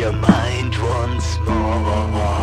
your mind once more.